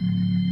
Mm-hmm.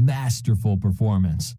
Masterful performance.